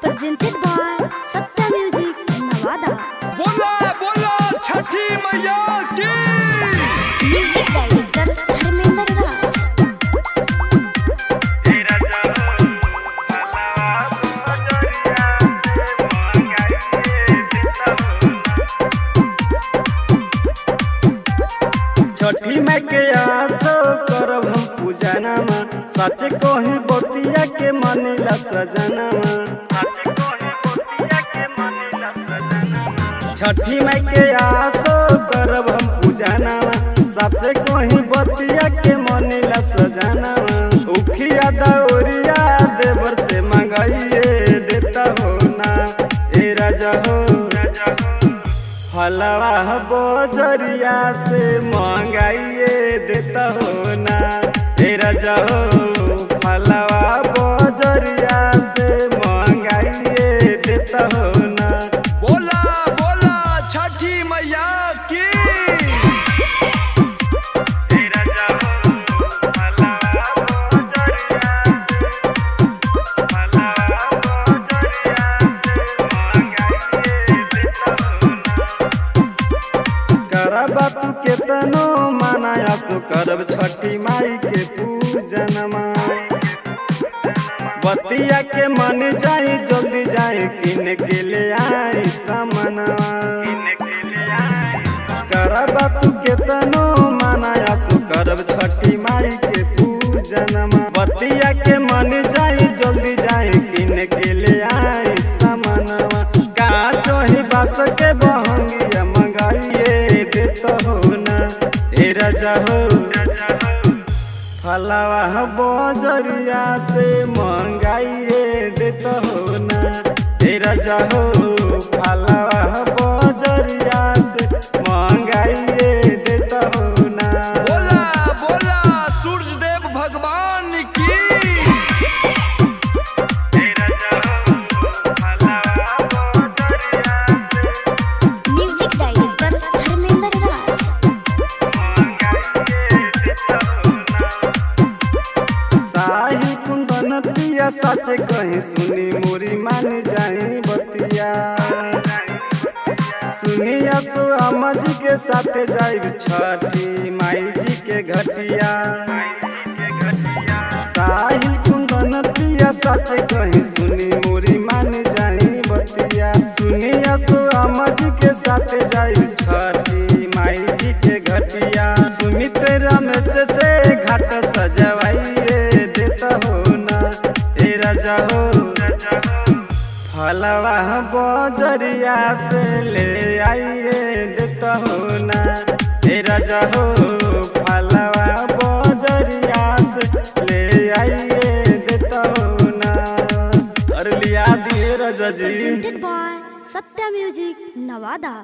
presented by Satya Music Navada. बोला बोला छठी मैया की. छठी माई के आसो करब हम पूजनमा सच कही बतिया के मनीला सजनमा छठी माई के आसो करब हम पूजनमा सच कही बतिया के मनीला सजनमा उखिया दौरिया देवर से मंगाइए, देता हो ना। ए राजा हो फलवा बजरिया से मंगाइए, देता हो ना। तेरा जाओ फलवा तू केतनो मनाया सो करब छठी माई के पूजनमा बतिया के मन जाई, जल्दी जाई, किन के ले आई समनवा करब तू केतनो मनाया सो करब छठी माई के पूजनमा बतिया के मन जाई, जल्दी जाई, किन के ले आई समनवा का चोही बस के बहंगिया राजा फलवा बजरिया से महंगाइए देता हो ना। ए राजा हो फलवा पिया सच कहीं सुनी मोरी मान जाई बतिया। सुनिया तो अम्मा जी के साथ जाइब छठी माई जी के घटिया। साही कुंदन पिया सच कहीं सुनी मोरी मान जाई बतिया। सुनिया तो अम्मा जी के साथ जाइब छठी माई जी के घटिया। सुमित रमेश से घाट फलवा बजरिया से ले आइए देता हो ना तेरा जहो हो बजरिया से ले आइए देता हो ना। अरे लिया दिए Raza ji. Presented music Navada.